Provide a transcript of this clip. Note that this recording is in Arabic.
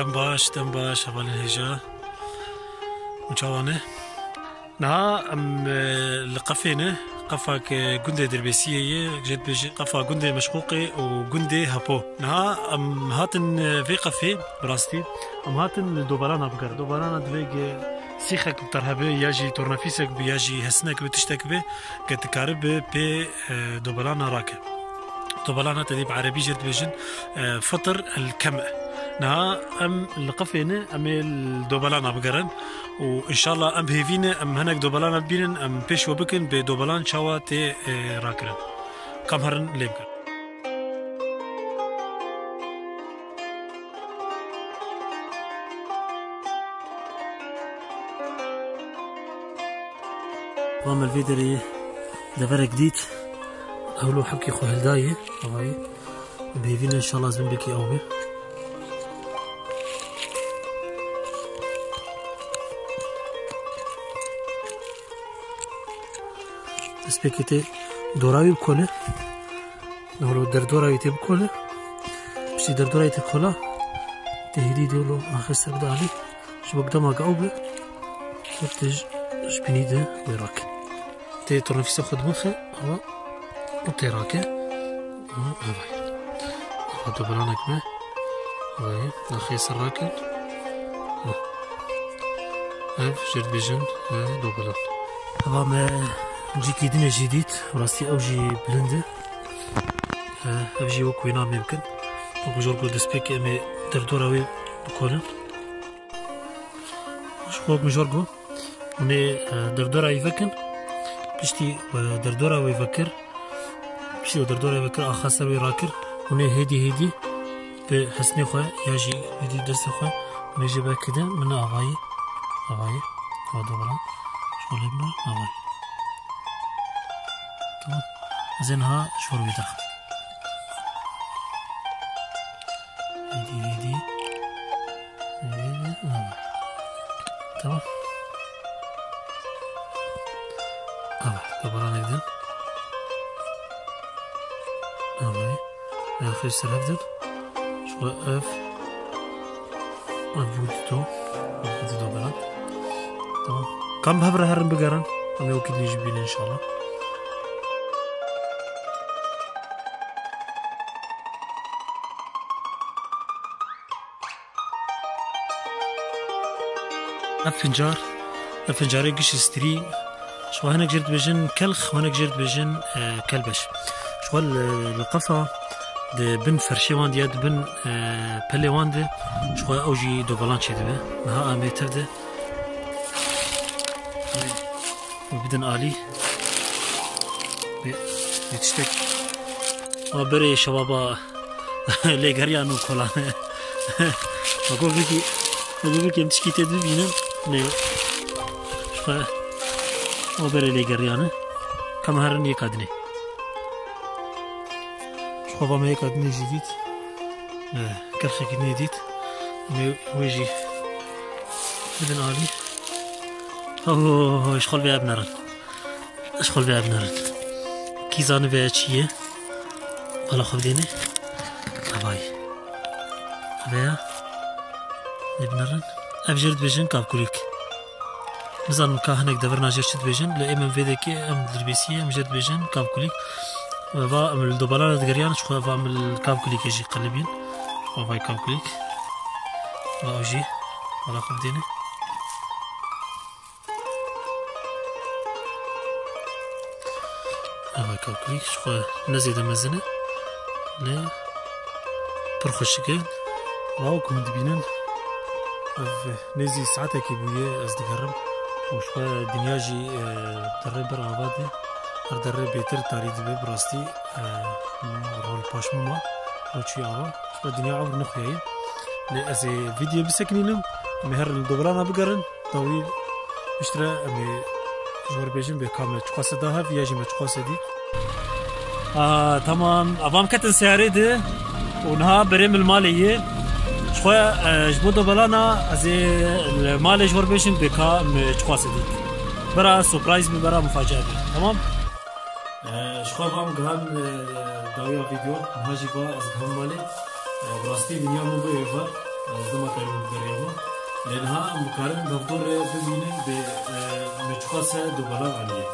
دم باش دم باش اول الهجا وشاوانه نها ام لقفينه قفاك جندي دربيسية جد بيجي قفا جندي مشقوقي وجندي هابو نها ام هاتن في قفي براستي ام هاتن دوبارانا بقر دوبارانا دبيج سيخك بترهبه ياجي تورنافيسك بياجي هسنك بتشتك به قد كارب بي دوبارانا راكب دوبارانا تديب عربي جد بيجن فطر الكمأ نا ام لقفينه ام الدوبلان بقرن. وان شاء الله ام هيفينة ام هناك دوبلان بينن ام بيش وبكن بدوبلان شوا تي راكرن. كم هرن ليبكن قام الفيدري دفر جديد أولو حكي خو هلداية بيفينا إن شاء الله زنبكي أوبي سپێکێتێ اسپیکیتی دورایی بکنه نهلو در دورایی تی بکنه پسی در دورایی تی کلا تهیدی دیولو مخست بدالی شو بگدام آگا أو بی و تیج شبینی ده براک تی ترنفیس خود مخه اما أو تیراکه اما اوائی اما دوبرانک مه اوائی نخیص راکن أف جرد بیجند أه، دوبرانک اما me جيكي دينا جديد راستي أو جي بلندة. أو جي وكو ينام يمكن. وكو جوركو دسبيك امي دردورا وي بكونن شخوك مجوركو وني دردورا يفكن بشتي دردورا ويفكر بشتي دردورا يفكر اخاسر وي راكر وني هدي هدي بحسني خواه ياجي هدي دست خواه وني جيبا كده من اغاية اغاية هذا برا شغل ابنه اغاية تمام زينها شهور بيدخل هدي هدي هدي تمام. آه طبعا نقدر آه اخر سرفدن شو اف. افوتو افوتو بلان تمام. كم هبره هرن بقرن أنا وكيد نجيبين ان شاء الله أفنجار. افنجاري قش ستري شو هناك جرد بجن كلخ وهناك جرد بجن آه كلبش. شو القفا د بن فرشي وان دياد بن آه بلي وان دي شو أوجي دو بلانشي دبه نها اميتر ده؟ وبدن آلي. بيتشتك. وبري شبابا ليغريانو كولانه وقول بكي وقول بكي امتشكي تدبينن o bereli geryanı kameharın ye kadne şfa me kadne jidit ne kerxe kadne dit ne weji بدن عالي اوه اشخال بيع بنرن اشخال بيع بنرن كيزان بيع چيه بالا خب دينه هباي هبايا نبنرن ev jê dibêjin kavkulîk nizanim ka hinek devir najê çi dibêjin li êm em vê dekê em dirbêsiyê em jê dibêjin kavkulîk va em li dobalana digeriyan ji xwe va em li kavkulîkê jî qelibîn xwe vay kavkulîk va ew jî wala xwe bidêne Ava kavkulîk ji xwe nezêde mezin e lê pir xweşik e va ku min dibînin بويا ازدقرم وشوى دنياجي دري بر آبادي هر دري بيتر تاريد بي براستي رول باشمما روچي آبا شوى دنيا عبر نخويا لي أزي فيديو بسكنينم. مهر الدوبلانا بقرن. طويل. اشترى أمي جور بيجن بكامل چقاسة داها فياجي ما چقاسة دي. آه تمام. أفام كتن سياري دي. ونها بريم شخوا جبو دو بلانا از مال جور بشن بکا چخوا سدید برا سپرایز بی برا مفاجعه بی. تمام؟ شخوا بام گهان داویا ویدیو. مهاجی با از گهان مالی. براستی دنیا مو بی ایفا. از دما تایمون بریمو لنها مکارن دفتور ببینن به مچخوا سه دو بلان آنیه